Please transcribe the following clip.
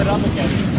it up again.